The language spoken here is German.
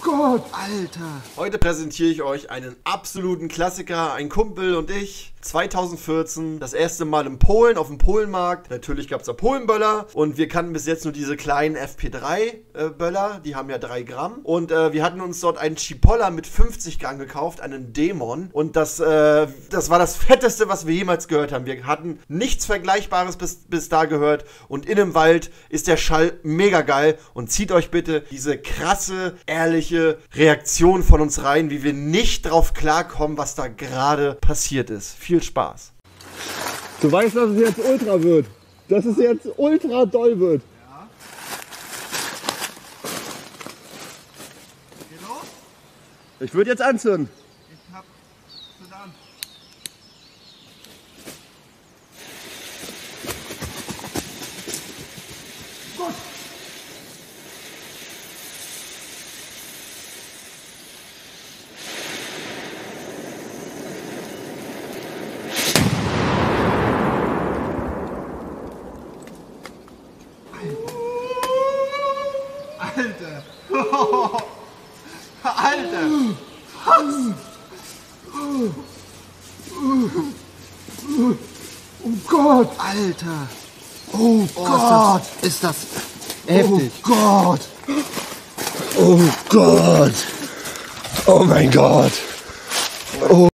Gott, Alter. Heute präsentiere ich euch einen absoluten Klassiker. Ein Kumpel und ich, 2014, das erste Mal in Polen, auf dem Polenmarkt. Natürlich gab es da Polenböller und wir kannten bis jetzt nur diese kleinen FP3-Böller. die haben ja 3 Gramm. Und äh, wir hatten uns dort einen Chipolla mit 50 Gramm gekauft, einen Dämon. Und das, äh, das war das fetteste, was wir jemals gehört haben. Wir hatten nichts Vergleichbares bis, bis da gehört. Und in dem Wald ist der Schall mega geil. Und zieht euch bitte diese krasse, ehrliche, Reaktion von uns rein, wie wir nicht drauf klarkommen, was da gerade passiert ist. Viel Spaß. Du weißt, dass es jetzt ultra wird. Dass es jetzt ultra doll wird. Ja. Geht los? Ich würde jetzt anzünden. Ich hab Sedan. Alter! Alter! Oh Gott, Alter! oh, Gott, Ist das oh heftig? Gott. Oh Gott. Oh mein Gott.